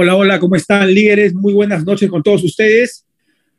Hola, hola, ¿cómo están líderes? Muy buenas noches con todos ustedes.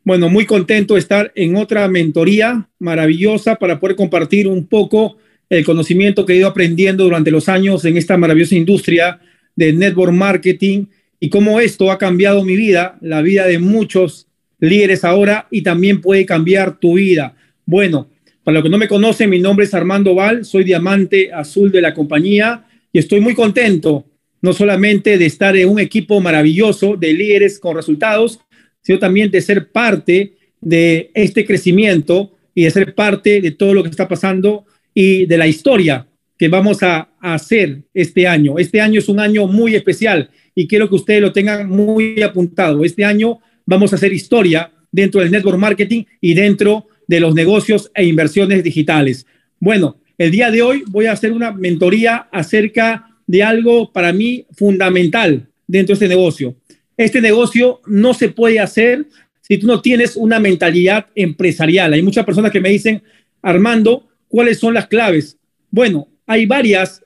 Bueno, muy contento de estar en otra mentoría maravillosa para poder compartir un poco el conocimiento que he ido aprendiendo durante los años en esta maravillosa industria de network marketing y cómo esto ha cambiado mi vida, la vida de muchos líderes ahora y también puede cambiar tu vida. Bueno, para los que no me conocen, mi nombre es Armando Val, soy diamante azul de la compañía y estoy muy contento no solamente de estar en un equipo maravilloso de líderes con resultados, sino también de ser parte de este crecimiento y de ser parte de todo lo que está pasando y de la historia que vamos a, hacer este año. Este año es un año muy especial y quiero que ustedes lo tengan muy apuntado. Este año vamos a hacer historia dentro del network marketing y dentro de los negocios e inversiones digitales. Bueno, el día de hoy voy a hacer una mentoría acerca de algo para mí fundamental dentro de este negocio. Este negocio no se puede hacer si tú no tienes una mentalidad empresarial. Hay muchas personas que me dicen, Armando, ¿cuáles son las claves? Bueno, hay varias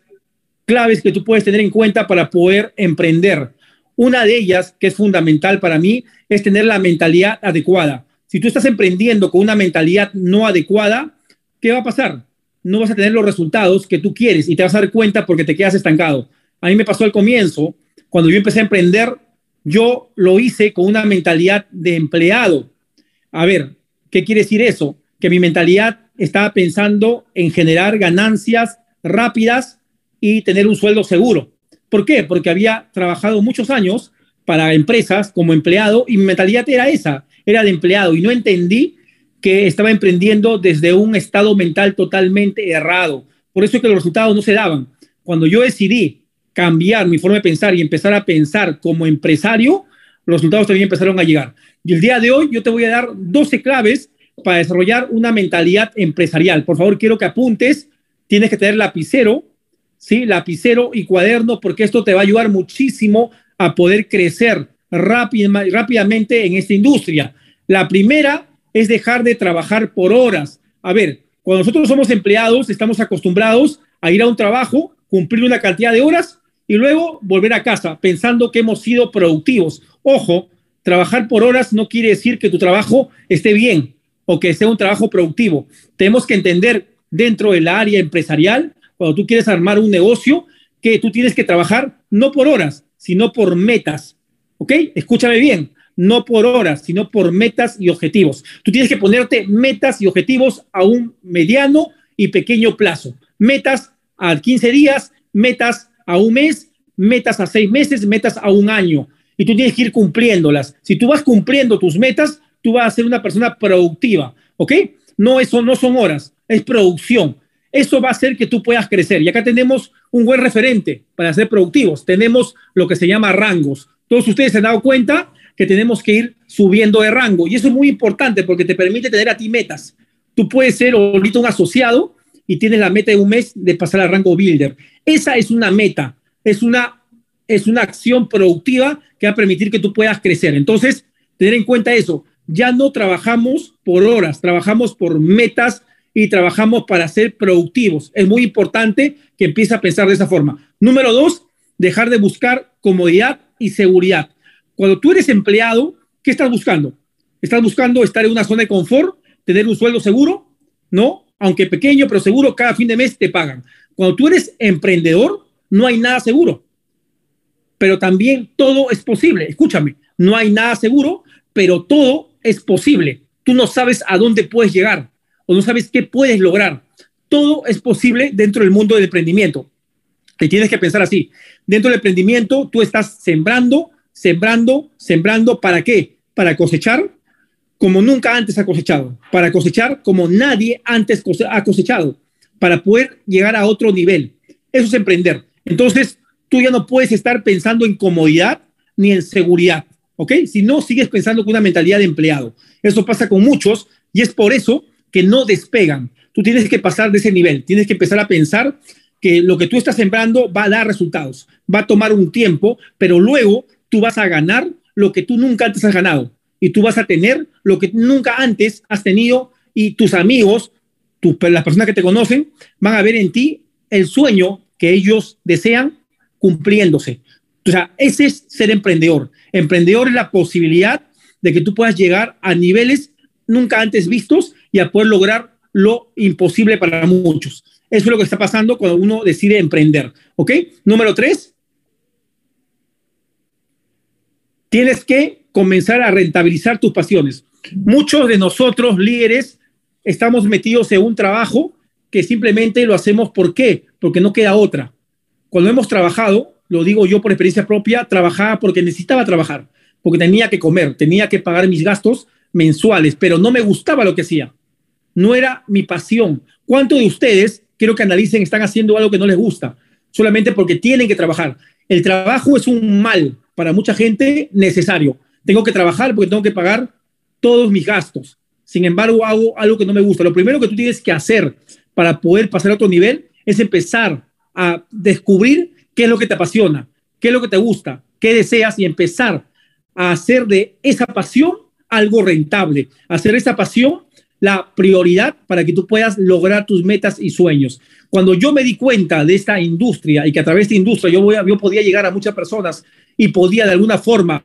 claves que tú puedes tener en cuenta para poder emprender. Una de ellas, que es fundamental para mí, es tener la mentalidad adecuada. Si tú estás emprendiendo con una mentalidad no adecuada, ¿qué va a pasar? No vas a tener los resultados que tú quieres y te vas a dar cuenta porque te quedas estancado. A mí me pasó al comienzo, cuando yo empecé a emprender, yo lo hice con una mentalidad de empleado. A ver, ¿qué quiere decir eso? Que mi mentalidad estaba pensando en generar ganancias rápidas y tener un sueldo seguro. ¿Por qué? Porque había trabajado muchos años para empresas como empleado y mi mentalidad era esa, era de empleado y no entendí que estaba emprendiendo desde un estado mental totalmente errado. Por eso es que los resultados no se daban. Cuando yo decidí cambiar mi forma de pensar y empezar a pensar como empresario, los resultados también empezaron a llegar. Y el día de hoy yo te voy a dar 12 claves para desarrollar una mentalidad empresarial. Por favor, quiero que apuntes. Tienes que tener lapicero, ¿sí? Lapicero y cuaderno, porque esto te va a ayudar muchísimo a poder crecer rápidamente en esta industria. La primera es dejar de trabajar por horas. A ver, cuando nosotros somos empleados, estamos acostumbrados a ir a un trabajo, cumplir una cantidad de horas y luego volver a casa pensando que hemos sido productivos. Ojo, trabajar por horas no quiere decir que tu trabajo esté bien o que sea un trabajo productivo. Tenemos que entender dentro del área empresarial, cuando tú quieres armar un negocio, que tú tienes que trabajar no por horas, sino por metas. ¿Ok? Escúchame bien no por horas, sino por metas y objetivos. Tú tienes que ponerte metas y objetivos a un mediano y pequeño plazo. Metas a 15 días, metas a un mes, metas a seis meses, metas a un año. Y tú tienes que ir cumpliéndolas. Si tú vas cumpliendo tus metas, tú vas a ser una persona productiva, ¿ok? No, eso no son horas, es producción. Eso va a hacer que tú puedas crecer. Y acá tenemos un buen referente para ser productivos. Tenemos lo que se llama rangos. Todos ustedes se han dado cuenta que tenemos que ir subiendo de rango. Y eso es muy importante porque te permite tener a ti metas. Tú puedes ser ahorita un asociado y tienes la meta de un mes de pasar al rango builder. Esa es una meta, es una, es una acción productiva que va a permitir que tú puedas crecer. Entonces, tener en cuenta eso. Ya no trabajamos por horas, trabajamos por metas y trabajamos para ser productivos. Es muy importante que empieces a pensar de esa forma. Número dos, dejar de buscar comodidad y seguridad. Cuando tú eres empleado, ¿qué estás buscando? ¿Estás buscando estar en una zona de confort, tener un sueldo seguro? ¿No? Aunque pequeño, pero seguro, cada fin de mes te pagan. Cuando tú eres emprendedor, no hay nada seguro. Pero también todo es posible. Escúchame, no hay nada seguro, pero todo es posible. Tú no sabes a dónde puedes llegar o no sabes qué puedes lograr. Todo es posible dentro del mundo del emprendimiento. Y tienes que pensar así. Dentro del emprendimiento, tú estás sembrando sembrando, sembrando, ¿para qué? Para cosechar como nunca antes ha cosechado, para cosechar como nadie antes ha cosechado, para poder llegar a otro nivel. Eso es emprender. Entonces, tú ya no puedes estar pensando en comodidad ni en seguridad, ¿ok? Si no, sigues pensando con una mentalidad de empleado. Eso pasa con muchos y es por eso que no despegan. Tú tienes que pasar de ese nivel, tienes que empezar a pensar que lo que tú estás sembrando va a dar resultados, va a tomar un tiempo, pero luego tú vas a ganar lo que tú nunca antes has ganado y tú vas a tener lo que nunca antes has tenido y tus amigos, las personas que te conocen, van a ver en ti el sueño que ellos desean cumpliéndose. O sea, ese es ser emprendedor. Emprendedor es la posibilidad de que tú puedas llegar a niveles nunca antes vistos y a poder lograr lo imposible para muchos. Eso es lo que está pasando cuando uno decide emprender. ¿Ok? Número tres. Tienes que comenzar a rentabilizar tus pasiones. Muchos de nosotros, líderes, estamos metidos en un trabajo que simplemente lo hacemos ¿por qué? Porque no queda otra. Cuando hemos trabajado, lo digo yo por experiencia propia, trabajaba porque necesitaba trabajar, porque tenía que comer, tenía que pagar mis gastos mensuales, pero no me gustaba lo que hacía. No era mi pasión. ¿Cuántos de ustedes, quiero que analicen, están haciendo algo que no les gusta, solamente porque tienen que trabajar? El trabajo es un mal para mucha gente necesario. Tengo que trabajar porque tengo que pagar todos mis gastos. Sin embargo, hago algo que no me gusta. Lo primero que tú tienes que hacer para poder pasar a otro nivel es empezar a descubrir qué es lo que te apasiona, qué es lo que te gusta, qué deseas y empezar a hacer de esa pasión algo rentable, hacer esa pasión la prioridad para que tú puedas lograr tus metas y sueños. Cuando yo me di cuenta de esta industria y que a través de esta industria yo, voy yo podía llegar a muchas personas y podía de alguna forma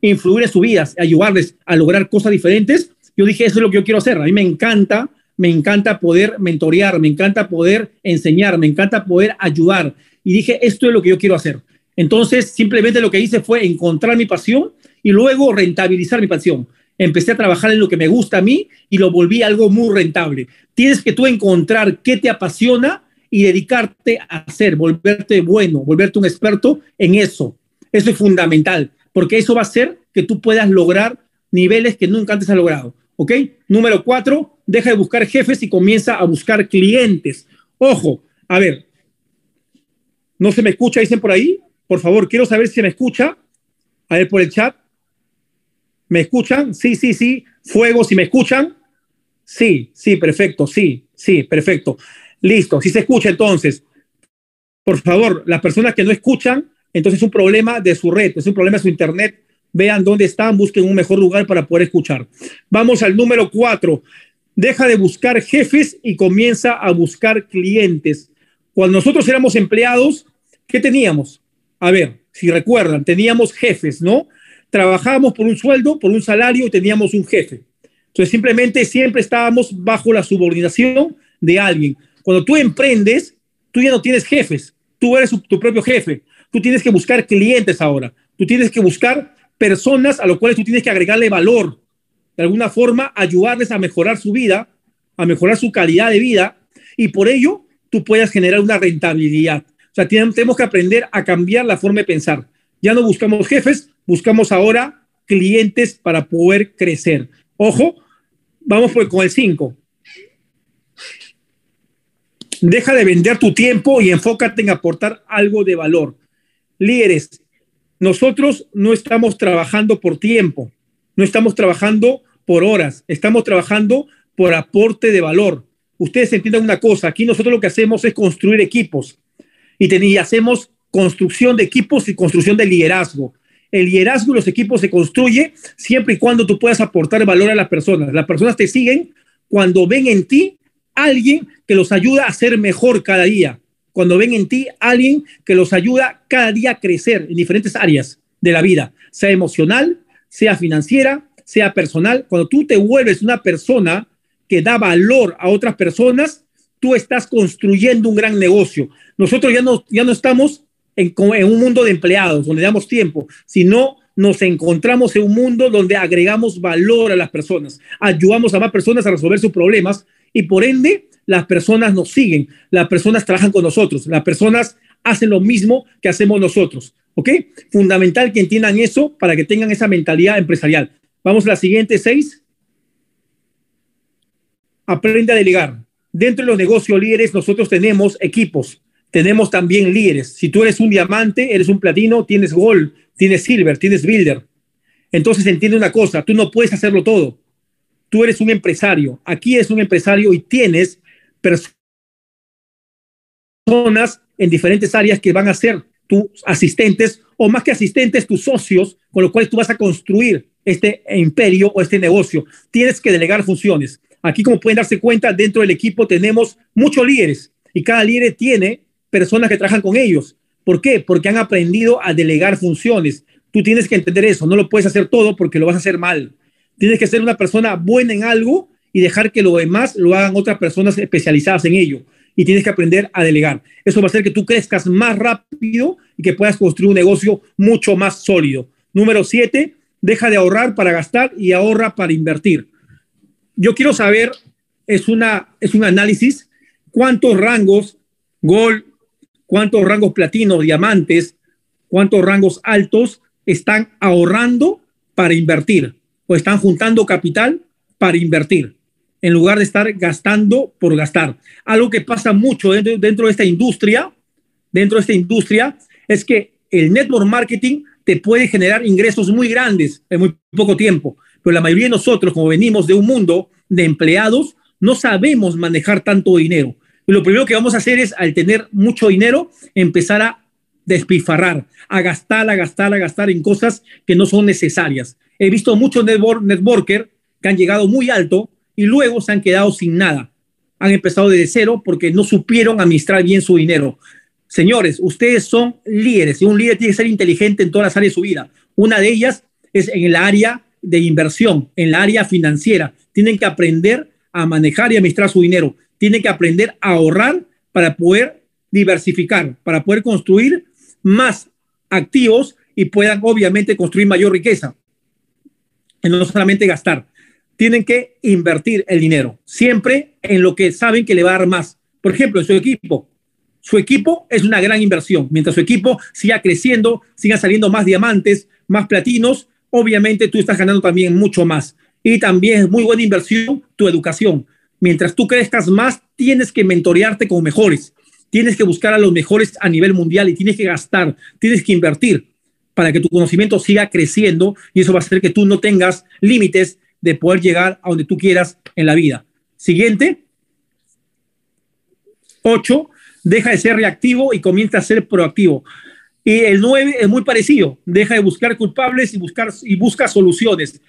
influir en sus vidas, ayudarles a lograr cosas diferentes, yo dije, eso es lo que yo quiero hacer. A mí me encanta, me encanta poder mentorear, me encanta poder enseñar, me encanta poder ayudar. Y dije, esto es lo que yo quiero hacer. Entonces, simplemente lo que hice fue encontrar mi pasión y luego rentabilizar mi pasión. Empecé a trabajar en lo que me gusta a mí y lo volví algo muy rentable. Tienes que tú encontrar qué te apasiona y dedicarte a hacer, volverte bueno, volverte un experto en eso. Eso es fundamental porque eso va a hacer que tú puedas lograr niveles que nunca antes has logrado. ¿Ok? Número cuatro, deja de buscar jefes y comienza a buscar clientes. Ojo, a ver, ¿no se me escucha? Dicen por ahí. Por favor, quiero saber si se me escucha. A ver por el chat. ¿Me escuchan? Sí, sí, sí. Fuego, si me escuchan. Sí, sí, perfecto. Sí, sí, perfecto. Listo. Si se escucha entonces, por favor, las personas que no escuchan, entonces es un problema de su red, es un problema de su internet. Vean dónde están, busquen un mejor lugar para poder escuchar. Vamos al número cuatro. Deja de buscar jefes y comienza a buscar clientes. Cuando nosotros éramos empleados, ¿qué teníamos? A ver, si recuerdan, teníamos jefes, ¿no? Trabajábamos por un sueldo, por un salario y teníamos un jefe. Entonces simplemente siempre estábamos bajo la subordinación de alguien. Cuando tú emprendes, tú ya no tienes jefes, tú eres tu propio jefe. Tú tienes que buscar clientes ahora. Tú tienes que buscar personas a las cuales tú tienes que agregarle valor. De alguna forma, ayudarles a mejorar su vida, a mejorar su calidad de vida. Y por ello, tú puedes generar una rentabilidad. O sea, tenemos que aprender a cambiar la forma de pensar. Ya no buscamos jefes, buscamos ahora clientes para poder crecer. Ojo, vamos con el 5. Deja de vender tu tiempo y enfócate en aportar algo de valor líderes, nosotros no estamos trabajando por tiempo, no estamos trabajando por horas, estamos trabajando por aporte de valor. Ustedes entiendan una cosa, aquí nosotros lo que hacemos es construir equipos y, hacemos construcción de equipos y construcción de liderazgo. El liderazgo y los equipos se construye siempre y cuando tú puedas aportar valor a las personas. Las personas te siguen cuando ven en ti alguien que los ayuda a ser mejor cada día cuando ven en ti alguien que los ayuda cada día a crecer en diferentes áreas de la vida, sea emocional, sea financiera, sea personal. Cuando tú te vuelves una persona que da valor a otras personas, tú estás construyendo un gran negocio. Nosotros ya no, ya no estamos en, un mundo de empleados, donde damos tiempo, sino nos encontramos en un mundo donde agregamos valor a las personas, ayudamos a más personas a resolver sus problemas y por ende las personas nos siguen, las personas trabajan con nosotros, las personas hacen lo mismo que hacemos nosotros. ¿Ok? Fundamental que entiendan eso para que tengan esa mentalidad empresarial. Vamos a la siguiente seis. Aprende a delegar. Dentro de los negocios líderes, nosotros tenemos equipos, tenemos también líderes. Si tú eres un diamante, eres un platino, tienes gold, tienes silver, tienes builder. Entonces entiende una cosa, tú no puedes hacerlo todo. Tú eres un empresario. Aquí es un empresario y tienes personas en diferentes áreas que van a ser tus asistentes o más que asistentes, tus socios, con los cuales tú vas a construir este imperio o este negocio. Tienes que delegar funciones. Aquí, como pueden darse cuenta, dentro del equipo tenemos muchos líderes y cada líder tiene personas que trabajan con ellos. ¿Por qué? Porque han aprendido a delegar funciones. Tú tienes que entender eso, no lo puedes hacer todo porque lo vas a hacer mal. Tienes que ser una persona buena en algo y dejar que lo demás lo hagan otras personas especializadas en ello. Y tienes que aprender a delegar. Eso va a hacer que tú crezcas más rápido y que puedas construir un negocio mucho más sólido. Número siete, deja de ahorrar para gastar y ahorra para invertir. Yo quiero saber, es, una, es un análisis, cuántos rangos Gold, cuántos rangos platinos, diamantes, cuántos rangos altos están ahorrando para invertir o están juntando capital para invertir en lugar de estar gastando por gastar. Algo que pasa mucho dentro, dentro de esta industria, dentro de esta industria, es que el network marketing te puede generar ingresos muy grandes en muy poco tiempo, pero la mayoría de nosotros, como venimos de un mundo de empleados, no sabemos manejar tanto dinero. Lo primero que vamos a hacer es, al tener mucho dinero, empezar a despifarrar, a gastar, a gastar, a gastar en cosas que no son necesarias. He visto muchos network, networkers que han llegado muy alto y luego se han quedado sin nada. Han empezado desde cero porque no supieron administrar bien su dinero. Señores, ustedes son líderes y un líder tiene que ser inteligente en todas las áreas de su vida. Una de ellas es en el área de inversión, en la área financiera. Tienen que aprender a manejar y administrar su dinero. Tienen que aprender a ahorrar para poder diversificar, para poder construir más activos y puedan obviamente construir mayor riqueza. No solamente gastar. Tienen que invertir el dinero, siempre en lo que saben que le va a dar más. Por ejemplo, en su equipo, su equipo es una gran inversión. Mientras su equipo siga creciendo, siga saliendo más diamantes, más platinos, obviamente tú estás ganando también mucho más. Y también es muy buena inversión tu educación. Mientras tú crezcas más, tienes que mentorearte con mejores. Tienes que buscar a los mejores a nivel mundial y tienes que gastar, tienes que invertir para que tu conocimiento siga creciendo y eso va a hacer que tú no tengas límites de poder llegar a donde tú quieras en la vida. Siguiente. Ocho, deja de ser reactivo y comienza a ser proactivo. Y el 9 es muy parecido, deja de buscar culpables y, buscar, y busca soluciones.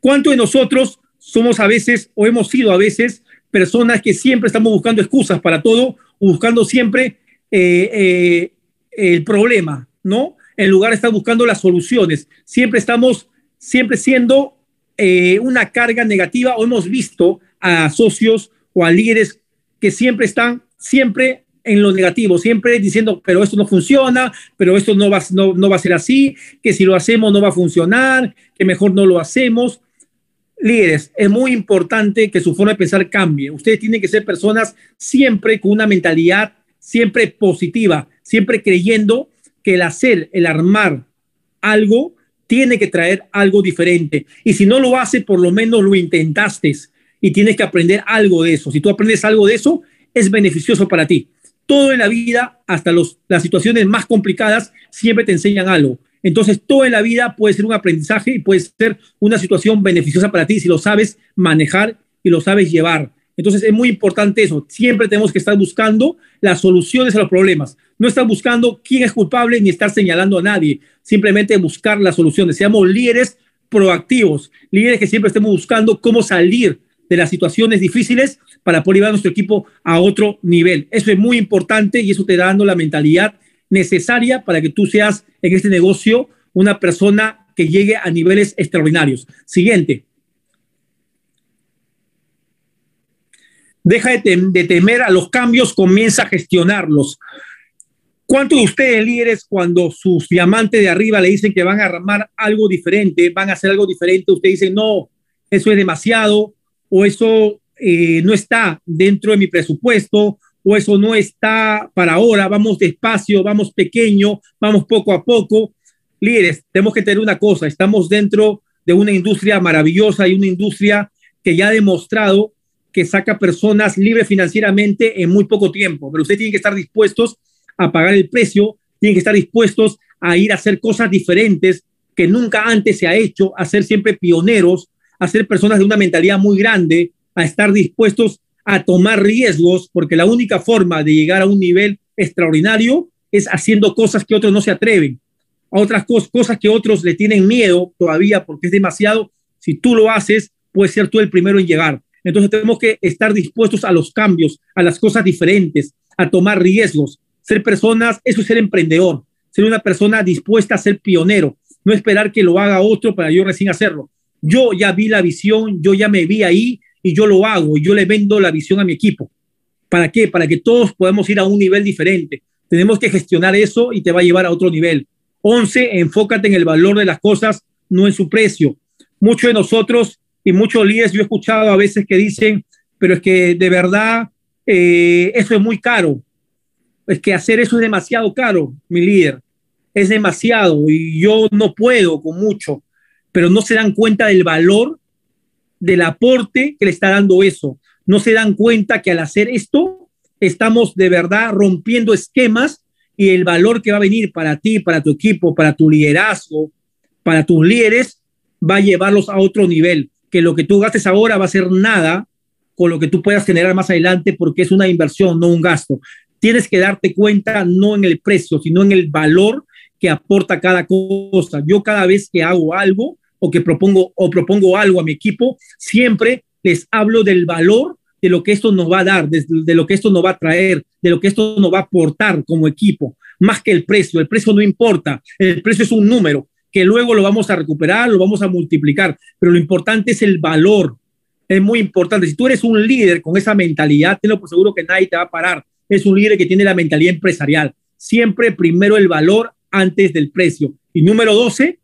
¿Cuántos de nosotros somos a veces o hemos sido a veces personas que siempre estamos buscando excusas para todo, buscando siempre eh, eh, el problema, ¿no? En lugar de estar buscando las soluciones. Siempre estamos, siempre siendo eh, una carga negativa o hemos visto a socios o a líderes que siempre están, siempre en lo negativo, siempre diciendo, pero esto no funciona, pero esto no va, no, no va a ser así, que si lo hacemos no va a funcionar, que mejor no lo hacemos. Líderes, es muy importante que su forma de pensar cambie. Ustedes tienen que ser personas siempre con una mentalidad siempre positiva, siempre creyendo que el hacer, el armar algo, tiene que traer algo diferente. Y si no lo hace, por lo menos lo intentaste y tienes que aprender algo de eso. Si tú aprendes algo de eso, es beneficioso para ti todo en la vida, hasta las situaciones más complicadas, siempre te enseñan algo. Entonces, todo en la vida puede ser un aprendizaje y puede ser una situación beneficiosa para ti si lo sabes manejar y lo sabes llevar. Entonces, es muy importante eso. Siempre tenemos que estar buscando las soluciones a los problemas. No estar buscando quién es culpable ni estar señalando a nadie. Simplemente buscar las soluciones. Seamos líderes proactivos, líderes que siempre estemos buscando cómo salir de las situaciones difíciles para poder llevar a nuestro equipo a otro nivel. Eso es muy importante y eso te da la mentalidad necesaria para que tú seas en este negocio una persona que llegue a niveles extraordinarios. Siguiente. Deja de, temer a los cambios, comienza a gestionarlos. ¿Cuántos de ustedes, líderes, cuando sus diamantes de arriba le dicen que van a armar algo diferente, van a hacer algo diferente, ustedes dicen, no, eso es demasiado, o eso eh, no está dentro de mi presupuesto o eso no está para ahora, vamos despacio, vamos pequeño, vamos poco a poco. Líderes, tenemos que tener una cosa, estamos dentro de una industria maravillosa y una industria que ya ha demostrado que saca personas libres financieramente en muy poco tiempo, pero ustedes tienen que estar dispuestos a pagar el precio, tienen que estar dispuestos a ir a hacer cosas diferentes que nunca antes se ha hecho, a ser siempre pioneros, a ser personas de una mentalidad muy grande, a estar dispuestos a tomar riesgos, porque la única forma de llegar a un nivel extraordinario es haciendo cosas que otros no se atreven, a otras cosas que otros le tienen miedo todavía porque es demasiado. Si tú lo haces, puedes ser tú el primero en llegar. Entonces tenemos que estar dispuestos a los cambios, a las cosas diferentes, a tomar riesgos. Ser personas, eso es ser emprendedor, ser una persona dispuesta a ser pionero, no esperar que lo haga otro para yo recién hacerlo. Yo ya vi la visión, yo ya me vi ahí y yo lo hago, yo le vendo la visión a mi equipo. ¿Para qué? Para que todos podamos ir a un nivel diferente. Tenemos que gestionar eso y te va a llevar a otro nivel. 11, enfócate en el valor de las cosas, no en su precio. Muchos de nosotros y muchos líderes, yo he escuchado a veces que dicen, pero es que de verdad eh, eso es muy caro. Es que hacer eso es demasiado caro, mi líder. Es demasiado y yo no puedo con mucho, pero no se dan cuenta del valor del aporte que le está dando eso. No se dan cuenta que al hacer esto estamos de verdad rompiendo esquemas y el valor que va a venir para ti, para tu equipo, para tu liderazgo, para tus líderes, va a llevarlos a otro nivel. Que lo que tú gastes ahora va a ser nada con lo que tú puedas generar más adelante porque es una inversión, no un gasto. Tienes que darte cuenta no en el precio, sino en el valor que aporta cada cosa. Yo cada vez que hago algo o que propongo o propongo algo a mi equipo, siempre les hablo del valor de lo que esto nos va a dar, de, de, lo que esto nos va a traer, de lo que esto nos va a aportar como equipo, más que el precio. El precio no importa, el precio es un número que luego lo vamos a recuperar, lo vamos a multiplicar, pero lo importante es el valor. Es muy importante. Si tú eres un líder con esa mentalidad, tenlo por seguro que nadie te va a parar. Es un líder que tiene la mentalidad empresarial. Siempre primero el valor antes del precio. Y número 12,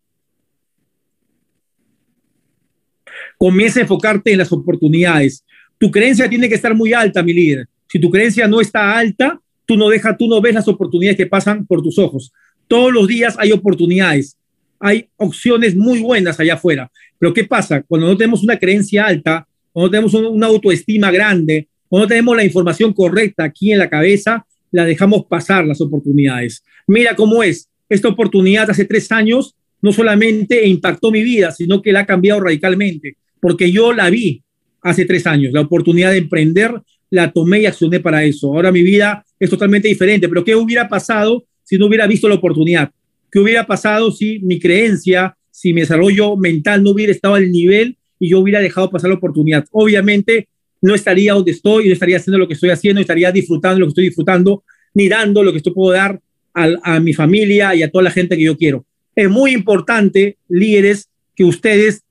comienza a enfocarte en las oportunidades. Tu creencia tiene que estar muy alta, mi líder. Si tu creencia no está alta, tú no dejas, tú no ves las oportunidades que pasan por tus ojos. Todos los días hay oportunidades, hay opciones muy buenas allá afuera. Pero ¿qué pasa? Cuando no tenemos una creencia alta, cuando tenemos una autoestima grande, cuando tenemos la información correcta aquí en la cabeza, la dejamos pasar las oportunidades. Mira cómo es. Esta oportunidad hace tres años no solamente impactó mi vida, sino que la ha cambiado radicalmente, porque yo la vi, hace tres años. La oportunidad de emprender la tomé y accioné para eso. Ahora mi vida es totalmente diferente, pero ¿qué hubiera pasado si no hubiera visto la oportunidad? ¿Qué hubiera pasado si mi creencia, si mi desarrollo mental no hubiera estado al nivel y yo hubiera dejado pasar la oportunidad? Obviamente no estaría donde estoy, no estaría haciendo lo que estoy haciendo, estaría disfrutando lo que estoy disfrutando, ni dando lo que esto puedo dar a, a mi familia y a toda la gente que yo quiero. Es muy importante, líderes, que ustedes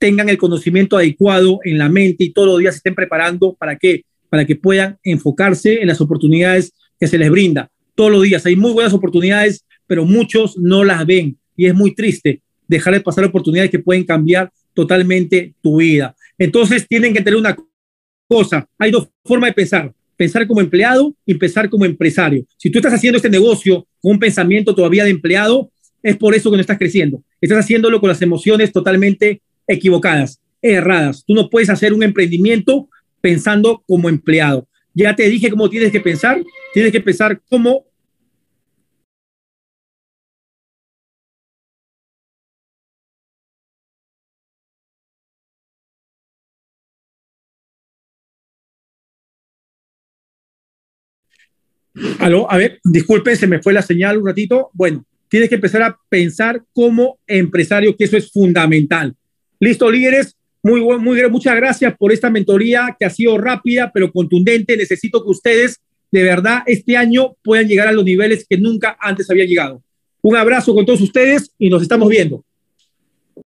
tengan el conocimiento adecuado en la mente y todos los días se estén preparando para qué? Para que puedan enfocarse en las oportunidades que se les brinda. Todos los días hay muy buenas oportunidades, pero muchos no las ven y es muy triste dejar de pasar oportunidades que pueden cambiar totalmente tu vida. Entonces tienen que tener una cosa, hay dos formas de pensar, pensar como empleado y pensar como empresario. Si tú estás haciendo este negocio con un pensamiento todavía de empleado, es por eso que no estás creciendo. Estás haciéndolo con las emociones totalmente equivocadas, erradas. Tú no puedes hacer un emprendimiento pensando como empleado. Ya te dije cómo tienes que pensar. Tienes que pensar cómo Aló, a ver, disculpen, se me fue la señal un ratito. Bueno, tienes que empezar a pensar como empresario, que eso es fundamental. Listo, líderes. Muy, muy, muchas gracias por esta mentoría que ha sido rápida pero contundente. Necesito que ustedes de verdad este año puedan llegar a los niveles que nunca antes habían llegado. Un abrazo con todos ustedes y nos estamos viendo.